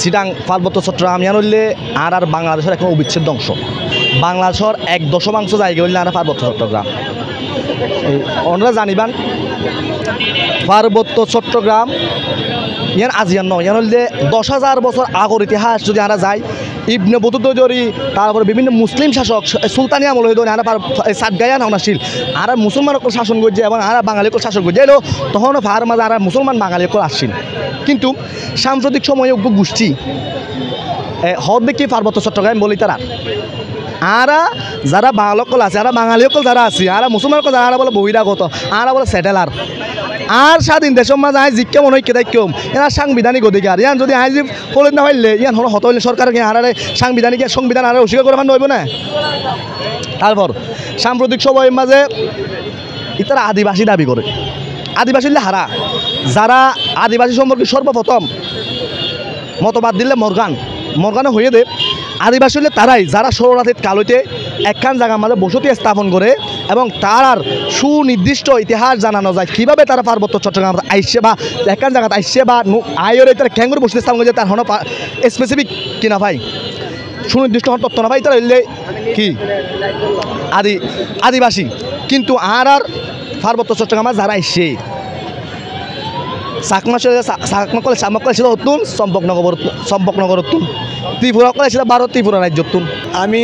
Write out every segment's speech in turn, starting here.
সিটাং পার্বত্য চট্টগ্রাম ইয়ান হইলে আর আর বাংলাদেশের এখন অবিচ্ছেদ্য অংশ। বাংলাদেশের এক দশমাংশ জায়গা হইলে আর পার্বত্য চট্টগ্রাম। ওনারা জানিবান, পার্বত্য চট্টগ্রাম ইয়ান আজিয়ান নয় ইয়ান হইলে দশ হাজার বছর আগর ইতিহাস যদি আমরা যাই ইবনে বতুদ্দরি তারপরে বিভিন্ন মুসলিম শাসক সুলতানি আমল হইতো আরা সাতগায়ান হনাশীল আর মুসলমানকে শাসন করছে, এবং আর বাঙালিকে শাসন করছে। এলো, তখনও ফার মাঝে আর মুসলমান বাঙালিকে আসছিল। কিন্তু সাম্প্রতিক সময়ে উগ্র গোষ্ঠী হদ দেখি পার্বত্য চট্টগ্রাম বলি তারা? আরা যারা বাঙালকল আছে, আর বাঙালিসকল যারা আছে, আর মুসলমানসকল যারা, আরা বলে বহিরাগত, আরা বলে সেটেলার। আর স্বাধীন দেশের মাঝে আই জিজ্ঞা মনে হয় কেদাই কম এরা সাংবিধানিক অধিকার। ইয়ান যদি আই যে ফলে না পাইলে, ইয়ান হলো হত হইলে সরকার আর সাংবিধানিক সংবিধান আর অস্বীকার করে মানে না। তারপর, সাম্প্রতিক সময়ের মাঝে ইতারা আদিবাসী দাবি করে। আদিবাসী হলে হারা। যারা আদিবাসী সম্পর্কে সর্বপ্রথম মতবাদ দিলে মর্গান। মর্গানে হয়ে দে। আদিবাসী হলে তারাই, যারা ষোলরাতির কালইতে একখান জায়গা মাঝে বসতি স্থাপন করে এবং তার সুনির্দিষ্ট ইতিহাস জানানো যায়, কীভাবে তারা পার্বত্য চট্টগ্রাম আইসে বা একখান জায়গাতে আইসে বা আয়রে তারা ক্যাঙ্গুর বসতি স্থাপন করে তার হন স্পেসিফিক কিনা ভাই? সুনির্দিষ্ট হন তত্ত্ব না ভাই, তারা হইলে কি? আদি, আদিবাসী। কিন্তু আর আর পার্বত্য চট্টগ্রামে যারা আইসে চাকমা চাকমা কলে চাকমা কলে ছিল নতুন চম্পকনগর চম্পকনগর নতুন ত্রিপুরা কলে ছিল? ভারত ত্রিপুরা রাজ্য নতুন আমি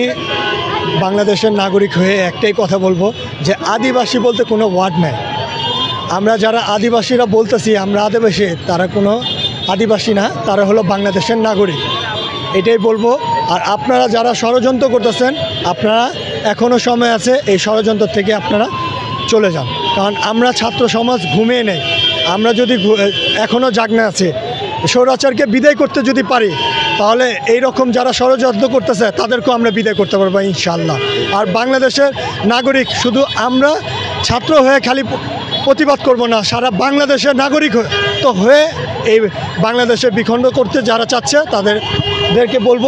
বাংলাদেশের নাগরিক হয়ে একটাই কথা বলব যে আদিবাসী বলতে কোনো ওয়ার্ড নাই। আমরা যারা আদিবাসীরা বলতেছি, আমরা আদিবাসী, তারা কোনো আদিবাসী না, তারা হলো বাংলাদেশের নাগরিক। এটাই বলব। আর আপনারা যারা ষড়যন্ত্র করতেছেন, আপনারা এখনও সময় আছে এই ষড়যন্ত্র থেকে আপনারা চলে যান। কারণ আমরা ছাত্র সমাজ ঘুমিয়ে নেই। আমরা যদি এখনও জাগনা আছে, স্বৈরাচারকে বিদায় করতে যদি পারি তাহলে এই রকম যারা ষড়যন্ত্র করতেছে, তাদেরকেও আমরা বিদায় করতে পারব ইনশাল্লাহ আর বাংলাদেশের নাগরিক, শুধু আমরা ছাত্র হয়ে খালি প্রতিবাদ করব না, সারা বাংলাদেশের নাগরিক তো হয়ে এই বাংলাদেশে বিখণ্ড করতে যারা চাচ্ছে, তাদেরকে বলব,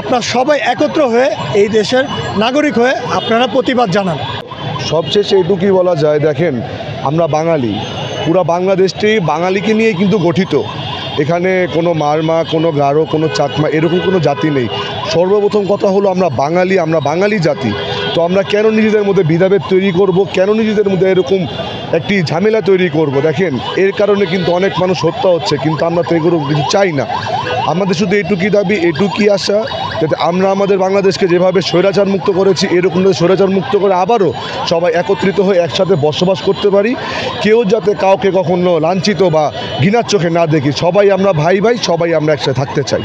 আপনারা সবাই একত্র হয়ে এই দেশের নাগরিক হয়ে আপনারা প্রতিবাদ জানান। সবশেষে এটুকুই বলা যায়, দেখেন, আমরা বাঙালি। পুরা বাংলাদেশটি বাঙালিকে নিয়ে কিন্তু গঠিত। এখানে কোনো মারমা, কোনো গাঢ় কোনো চাকমা, এরকম কোনো জাতি নেই। সর্বপ্রথম কথা হলো আমরা বাঙালি আমরা বাঙালি জাতি। তো আমরা কেন নিজেদের মধ্যে বিধাভেদ তৈরি করব? কেন নিজেদের মধ্যে এরকম একটি ঝামেলা তৈরি করব? দেখেন, এর কারণে কিন্তু অনেক মানুষ হত্যা হচ্ছে, কিন্তু আমরা তো এগুলো কিছু চাই না। আমাদের শুধু এটুকুই দাবি, এটুকুই আশা। যাতে আমরা আমাদের বাংলাদেশকে যেভাবে স্বৈরাচার মুক্ত করেছি, এরকম স্বৈরাচার মুক্ত করে আবারও সবাই একত্রিত হয়ে একসাথে বসবাস করতে পারি। কেউ যাতে কাউকে কখনো লাঞ্ছিত বা ঘৃণার চোখে না দেখি, সবাই আমরা ভাই ভাই সবাই আমরা একসাথে থাকতে চাই।